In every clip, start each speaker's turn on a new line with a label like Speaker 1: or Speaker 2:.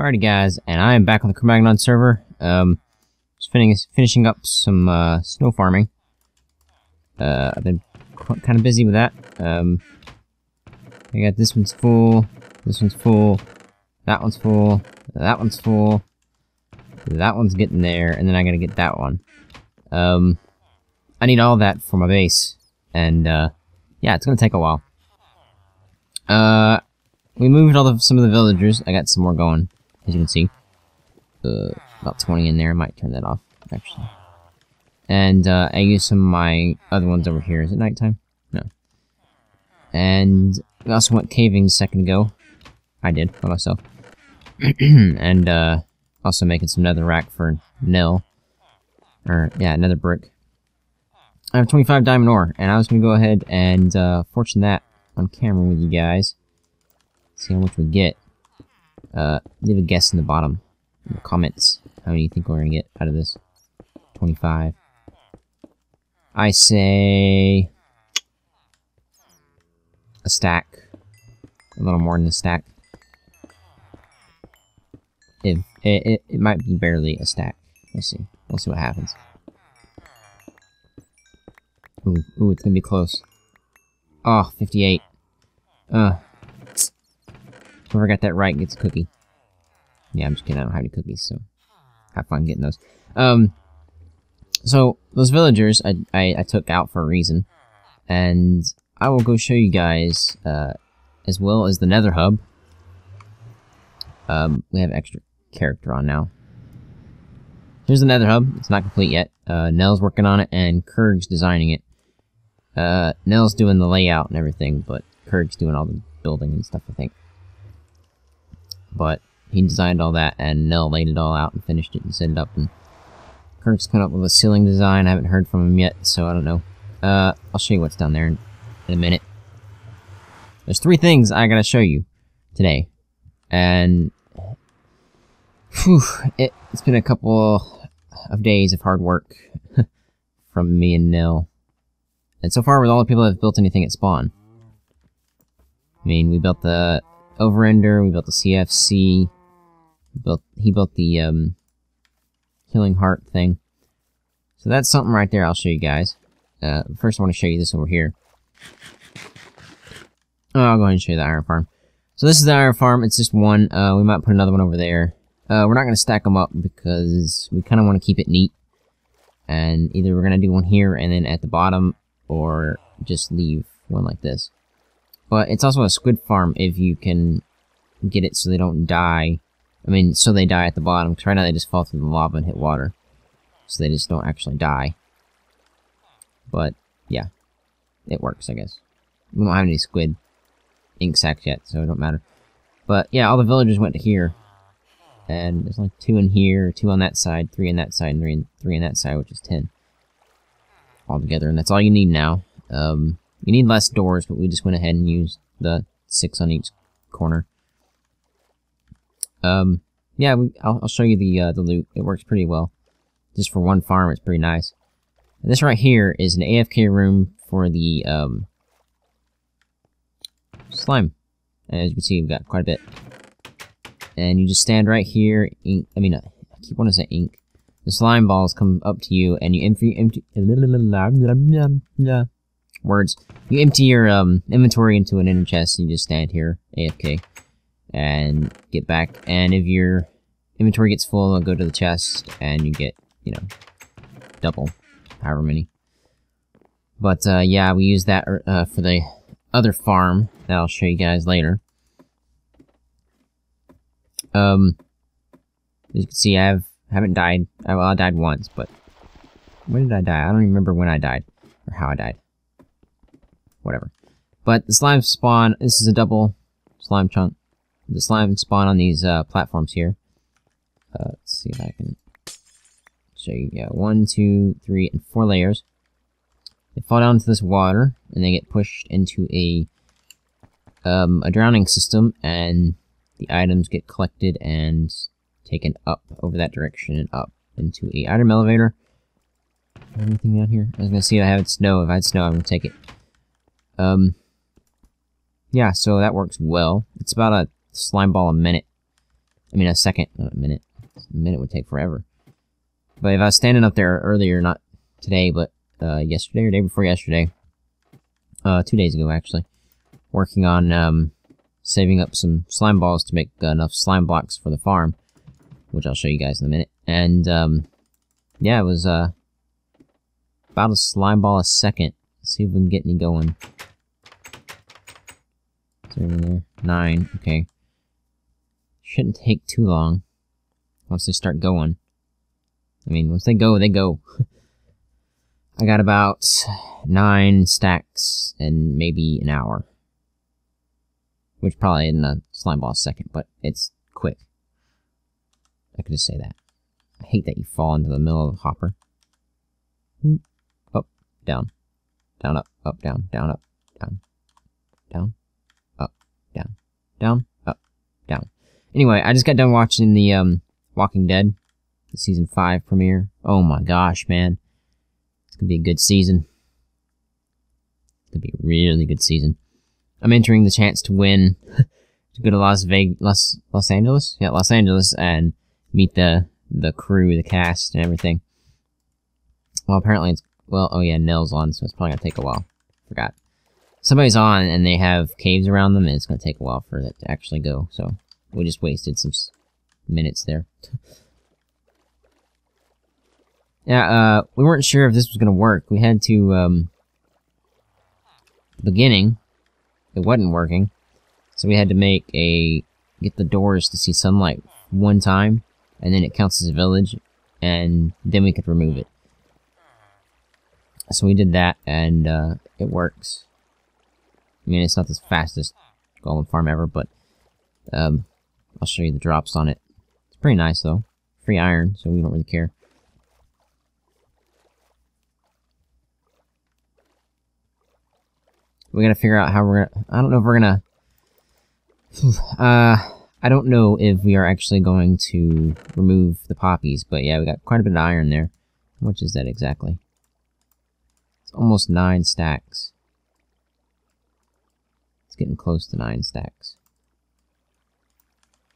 Speaker 1: Alrighty guys, and I am back on the Cromagnon server. Um, just finish, finishing up some uh, snow farming. Uh, I've been kind of busy with that. Um, I got this one's full, this one's full, that one's full, that one's full, that one's getting there, and then I gotta get that one. Um, I need all that for my base, and uh, yeah, it's gonna take a while. Uh, we moved all the some of the villagers. I got some more going, as you can see. Uh, about 20 in there. I might turn that off, actually. And uh, I used some of my other ones over here. Is it nighttime? No. And we also went caving a second ago. I did, by myself. and uh, also making some nether rack for Nil. Or, yeah, nether brick. I have 25 diamond ore, and I was going to go ahead and uh, fortune that on camera with you guys. See how much we get. Uh, leave a guess in the bottom. In the comments. How many you think we're gonna get out of this? 25. I say... A stack. A little more than a stack. If it, it, it might be barely a stack. We'll see. We'll see what happens. Ooh, ooh, it's gonna be close. Oh, 58. Uh. Whoever got that right gets a cookie. Yeah, I'm just kidding. I don't have any cookies, so have fun getting those. Um, so those villagers I, I, I took out for a reason, and I will go show you guys uh, as well as the Nether hub. Um, we have extra character on now. Here's the Nether hub. It's not complete yet. Uh, Nell's working on it, and Kurg's designing it. Uh, Nell's doing the layout and everything, but Kurg's doing all the building and stuff, I think. But he designed all that, and Nell laid it all out and finished it and set it up. And Kirk's come up with a ceiling design. I haven't heard from him yet, so I don't know. Uh, I'll show you what's down there in, in a minute. There's three things I gotta show you today, and whew, it, it's been a couple of days of hard work from me and Nell. And so far, with all the people that have built anything at spawn. I mean, we built the Overender, we built the CFC, built he built the um, Healing Heart thing. So that's something right there I'll show you guys. Uh, first I want to show you this over here. Oh, I'll go ahead and show you the iron farm. So this is the iron farm, it's just one. Uh, we might put another one over there. Uh, we're not going to stack them up because we kind of want to keep it neat. And either we're going to do one here and then at the bottom, or just leave one like this. But it's also a squid farm if you can get it so they don't die. I mean, so they die at the bottom. Because right now they just fall through the lava and hit water. So they just don't actually die. But, yeah. It works, I guess. We don't have any squid ink sacs yet, so it don't matter. But, yeah, all the villagers went to here. And there's like two in here, two on that side, three on that side, and three, in, three on that side, which is ten. All together, and that's all you need now. Um, you need less doors, but we just went ahead and used the six on each corner. Um, yeah, we, I'll, I'll, show you the uh, the loot. It works pretty well. Just for one farm, it's pretty nice. And this right here is an AFK room for the um, slime. And as you can see, we've got quite a bit. And you just stand right here. Ink, I mean, uh, I keep wanting to say ink. The slime balls come up to you, and you empty, empty words. You empty your um, inventory into an ender chest, and you just stand here, AFK, and get back. And if your inventory gets full, I'll go to the chest, and you get, you know, double, however many. But, uh, yeah, we use that uh, for the other farm that I'll show you guys later. Um, as you can see, I have, haven't died. Well, I died once, but when did I die? I don't remember when I died, or how I died whatever. But the slime spawn, this is a double slime chunk. The slime spawn on these uh, platforms here. Uh, let's see if I can show you. Yeah, one, two, three, and four layers. They fall down into this water, and they get pushed into a um, a drowning system, and the items get collected and taken up over that direction and up into a item elevator. Anything down here? I was gonna see if I had snow. If I had snow, I'm gonna take it. Um, yeah, so that works well. It's about a slime ball a minute I mean, a second, not a minute. A minute would take forever. But if I was standing up there earlier, not today, but uh, yesterday or day before yesterday, uh, two days ago actually, working on um, saving up some slime balls to make enough slime blocks for the farm, which I'll show you guys in a minute. And um, yeah, it was uh, about a slime ball a second. Let's see if we can get any going. There? Nine. Okay. Shouldn't take too long once they start going. I mean, once they go, they go. I got about nine stacks in maybe an hour. Which probably in a slime ball second, but it's quick. I could just say that. I hate that you fall into the middle of the hopper. Hmm. Up, down, down, up, up, down, down, up, down, down, down, down, up, down. Anyway, I just got done watching the um, Walking Dead, the season five premiere. Oh my gosh, man, it's gonna be a good season. It's gonna be a really good season. I'm entering the chance to win to go to Las Vegas, Los Los Angeles, yeah, Los Angeles, and meet the the crew, the cast, and everything. Well, apparently it's well. Oh yeah, Nell's on, so it's probably gonna take a while. Forgot. Somebody's on, and they have caves around them, and it's gonna take a while for it to actually go. So we just wasted some minutes there. yeah, uh, we weren't sure if this was gonna work. We had to um, beginning it wasn't working. So we had to make a get the doors to see sunlight one time, and then it counts as a village, and then we could remove it. So we did that, and uh, it works. I mean, it's not the fastest golem farm ever, but um, I'll show you the drops on it. It's pretty nice, though. Free iron, so we don't really care. we gotta figure out how we're gonna... I don't know if we're gonna... Uh, I don't know if we are actually going to remove the poppies, but yeah, we got quite a bit of iron there. How much is that exactly? It's almost nine stacks. Getting close to nine stacks.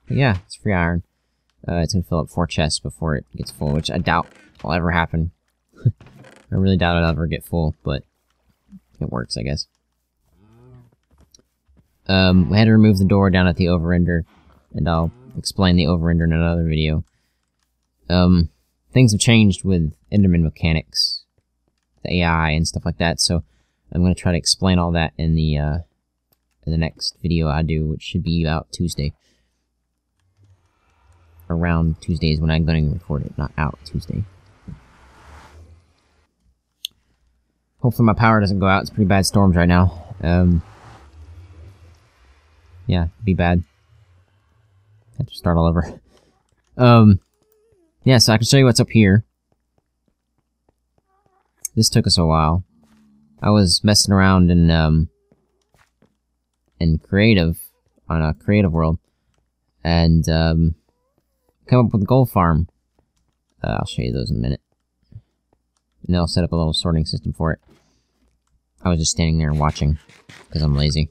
Speaker 1: But yeah, it's free iron. Uh, it's gonna fill up four chests before it gets full, which I doubt will ever happen. I really doubt it'll ever get full, but it works, I guess. Um, we had to remove the door down at the overender, and I'll explain the overender in another video. Um, things have changed with Enderman mechanics, the AI and stuff like that, so I'm going to try to explain all that in the, uh, in the next video I do, which should be out Tuesday. Around Tuesdays when I'm going to record it, not out Tuesday. Hopefully my power doesn't go out, it's pretty bad storms right now. Um, yeah, be bad. Have to start all over. Um, yeah, so I can show you what's up here. This took us a while. I was messing around in, um, in creative, on a creative world, and, um, come up with a gold farm. Uh, I'll show you those in a minute. And I'll set up a little sorting system for it. I was just standing there watching, because I'm lazy.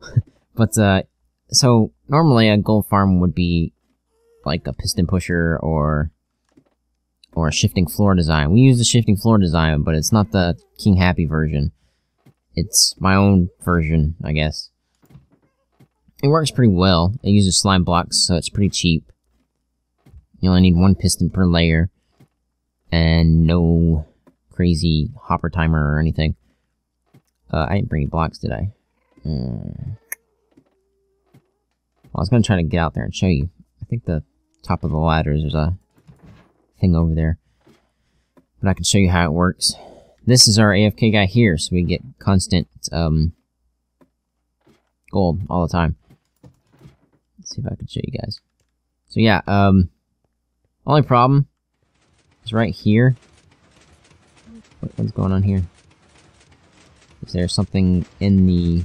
Speaker 1: But, uh, so, normally a gold farm would be like a piston pusher or or a shifting floor design. We use the shifting floor design, but it's not the King Happy version. It's my own version, I guess. It works pretty well. It uses slime blocks, so it's pretty cheap. You only need one piston per layer, and no crazy hopper timer or anything. Uh, I didn't bring any blocks, did I? Uh, well, I was going to try to get out there and show you. I think the top of the ladder, there's a thing over there. But I can show you how it works. This is our AFK guy here, so we get constant um, gold all the time. Let's see if I can show you guys. So yeah, um, only problem is right here. What, what's going on here? Is there something in the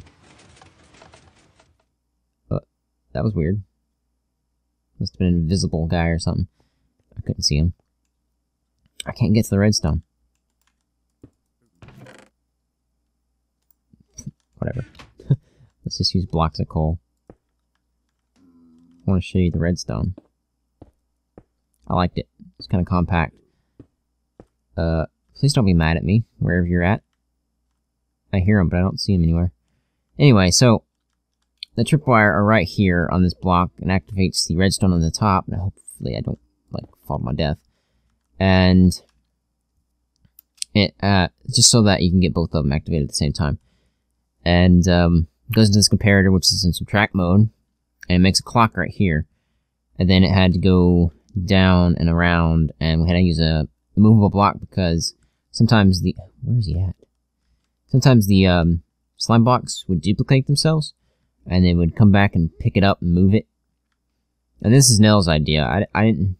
Speaker 1: That was weird. Must have been an invisible guy or something. I couldn't see him. I can't get to the redstone. Whatever. Let's just use blocks of coal. I want to show you the redstone. I liked it. It's kind of compact. Uh, please don't be mad at me, wherever you're at. I hear them, but I don't see them anywhere. Anyway, so the tripwire are right here on this block and activates the redstone on the top. And hopefully I don't like fall to my death. And it uh, just so that you can get both of them activated at the same time. And um, goes into this comparator, which is in subtract mode, and it makes a clock right here. And then it had to go down and around, and we had to use a movable block because sometimes the where's he at? Sometimes the um, slime blocks would duplicate themselves, and they would come back and pick it up and move it. And this is Nell's idea. I, I didn't.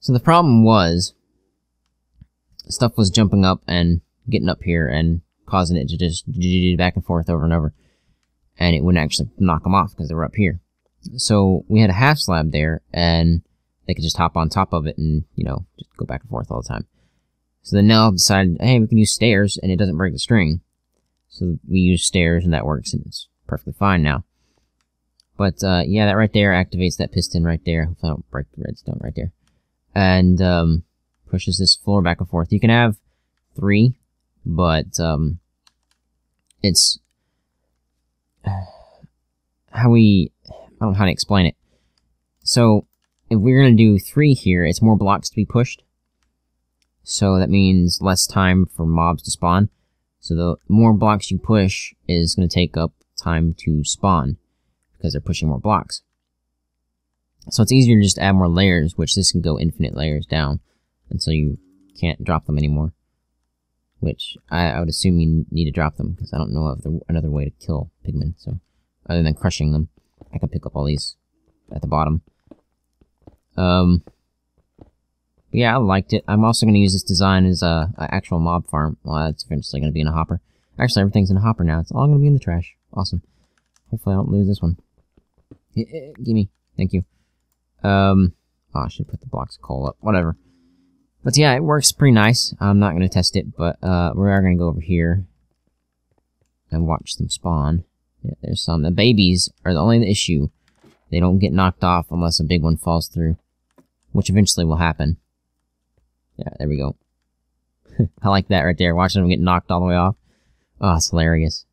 Speaker 1: So the problem was, stuff was jumping up and getting up here and causing it to just back and forth over and over, and it wouldn't actually knock them off because they were up here. So we had a half slab there, and they could just hop on top of it and you know just go back and forth all the time. So then Nell decided, hey, we can use stairs and it doesn't break the string. So we use stairs and that works and it's perfectly fine now. But, uh, yeah, that right there activates that piston right there. Hopefully I don't break the redstone right there. And, um, pushes this floor back and forth. You can have three, but, um, it's, how we, I don't know how to explain it. So, if we're gonna do three here, it's more blocks to be pushed. So that means less time for mobs to spawn. So the more blocks you push is going to take up time to spawn because they're pushing more blocks. So it's easier to just add more layers, which this can go infinite layers down until you can't drop them anymore. Which I, I would assume you need to drop them because I don't know of the, another way to kill pigmen. So other than crushing them, I can pick up all these at the bottom. Um, yeah, I liked it. I'm also going to use this design as a, a, actual mob farm. Well, it's eventually going to be in a hopper. Actually, everything's in a hopper now. It's all going to be in the trash. Awesome. Hopefully I don't lose this one. Gimme. Thank you. Um, oh, I should put the blocks of coal up. Whatever. But yeah, it works pretty nice. I'm not going to test it, but uh, we are going to go over here and watch them spawn. Yeah, there's some. The babies are the only issue. They don't get knocked off unless a big one falls through, which eventually will happen. Yeah, there we go. I like that right there. Watching them get knocked all the way off. Oh, it's hilarious.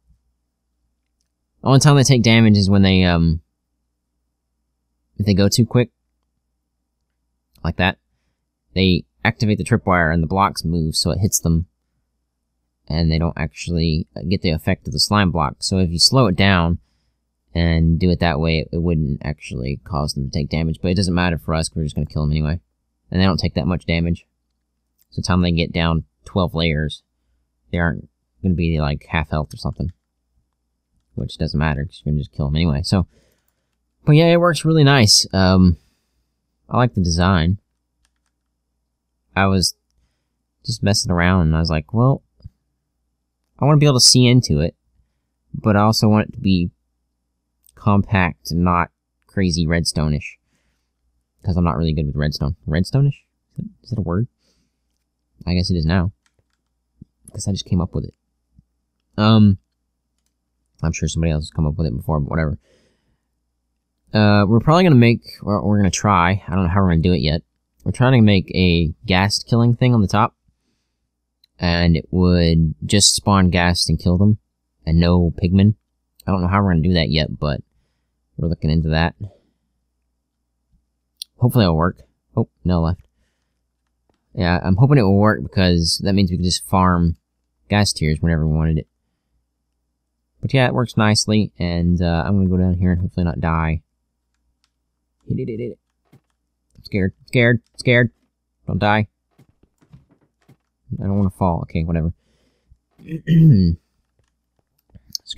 Speaker 1: The only time they take damage is when they, um... If they go too quick. Like that. They activate the tripwire and the blocks move so it hits them. And they don't actually get the effect of the slime block. So if you slow it down and do it that way, it, wouldn't actually cause them to take damage. But it doesn't matter for us, we're just going to kill them anyway. And they don't take that much damage. So the time they get down 12 layers, they aren't going to be like half health or something. Which doesn't matter, because you're going to just kill them anyway. So, but yeah, it works really nice. Um, I like the design. I was just messing around and I was like, well, I want to be able to see into it, but I also want it to be compact and not crazy redstone-ish. Because I'm not really good with redstone. Redstone-ish? Is that a word? I guess it is now. Because I just came up with it. Um, I'm sure somebody else has come up with it before, but whatever. Uh, we're probably gonna make, or we're gonna try, I don't know how we're gonna do it yet. We're trying to make a ghast killing thing on the top. And it would just spawn ghast and kill them. And no pigmen. I don't know how we're gonna do that yet, but we're looking into that. Hopefully it'll work. Oh, no left. Yeah, I'm hoping it will work because that means we can just farm ghast tears whenever we wanted it. But yeah, it works nicely, and uh, I'm gonna go down here and hopefully not die. Hit it, hit it. Scared, scared, scared. Don't die. I don't want to fall. Okay, whatever. Excuse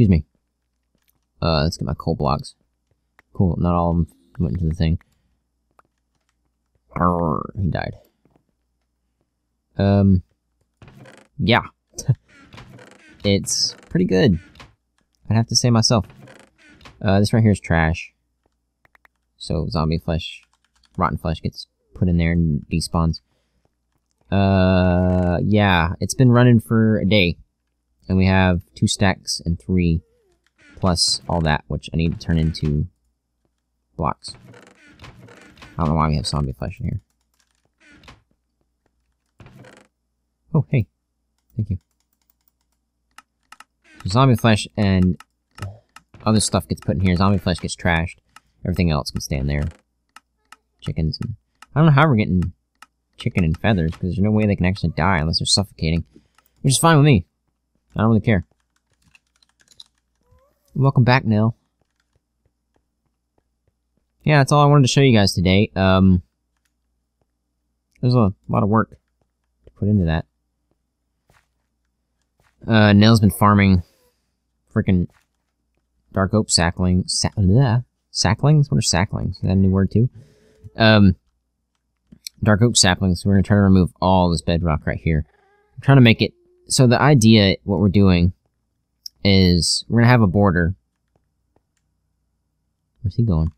Speaker 1: me. Uh, let's get my coal blocks. Cool, not all of them went into the thing. He died. Um, yeah. it's pretty good. I'd have to say myself. Uh, this right here is trash. So zombie flesh, rotten flesh gets put in there and despawns. Uh, yeah, it's been running for a day. And we have two stacks and three plus all that, which I need to turn into blocks. I don't know why we have zombie flesh in here. Oh, hey. Thank you. Zombie flesh and other stuff gets put in here. Zombie flesh gets trashed. Everything else can stay in there. Chickens. And, I don't know how we're getting chicken and feathers, because there's no way they can actually die unless they're suffocating. Which is fine with me. I don't really care. Welcome back, Nell. Yeah, that's all I wanted to show you guys today. Um, there's a lot of work to put into that. Uh, Nell's been farming freaking dark oak sapling, sa bleh, saplings. What are saplings? Is that a new word too? Um, dark oak saplings. We're gonna try to remove all this bedrock right here. I'm trying to make it so. The idea, what we're doing, is we're gonna have a border. Where's he going?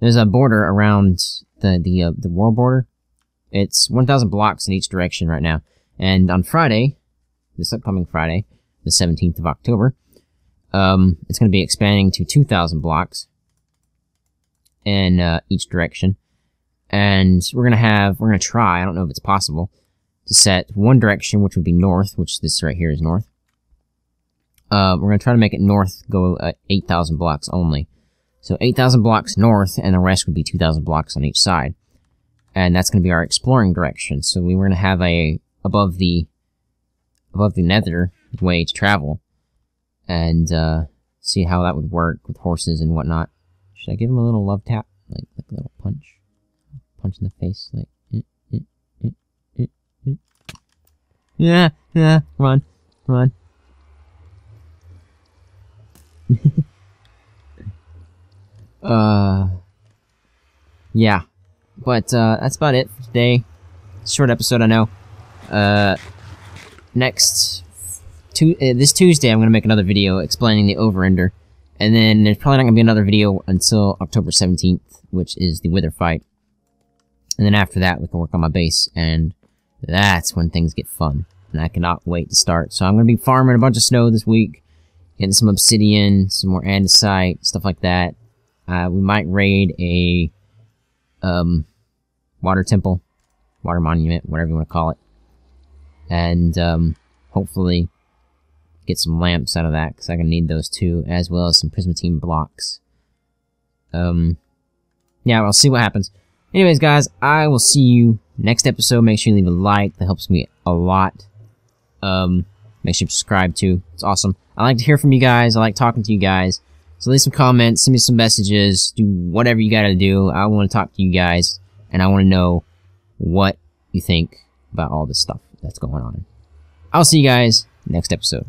Speaker 1: There's a border around the the uh, the world border. It's 1,000 blocks in each direction right now. And on Friday, this upcoming Friday, the 17th of October, um, it's going to be expanding to 2,000 blocks in uh, each direction. And we're to have, we're to try, I don't know if it's possible, to set one direction, which would be north, which this right here is north. Uh, we're to try to make it north go at 8,000 blocks only. So 8,000 blocks north, and the rest would be 2,000 blocks on each side. And that's to be our exploring direction. So we were to have a, above the, above the nether way to travel. And, uh, see how that would work with horses and whatnot. Should I give him a little love tap? Like, like a little punch? Punch in the face, like, eh, eh, eh. Yeah, yeah, run, run. uh, yeah. But, uh, that's about it for today. Short episode, I know. Uh, next, tu uh, this Tuesday, I'm gonna make another video explaining the Overender. And then there's probably not gonna be another video until October 17th, which is the Wither fight. And then after that, we can work on my base, and that's when things get fun. And I cannot wait to start. So I'm gonna be farming a bunch of snow this week, getting some obsidian, some more andesite, stuff like that. Uh, we might raid a um, water temple, water monument, whatever you want to call it, and um, hopefully get some lamps out of that because I'm gonna need those too, as well as some prismarine blocks. Um, yeah, I'll see what happens. Anyways, guys, I will see you next episode. Make sure you leave a like. That helps me a lot. Um, make sure you subscribe too. It's awesome. I like to hear from you guys. I like talking to you guys. So leave some comments, send me some messages, do whatever you gotta do. I want to talk to you guys, and I want to know what you think about all this stuff that's going on. I'll see you guys next episode.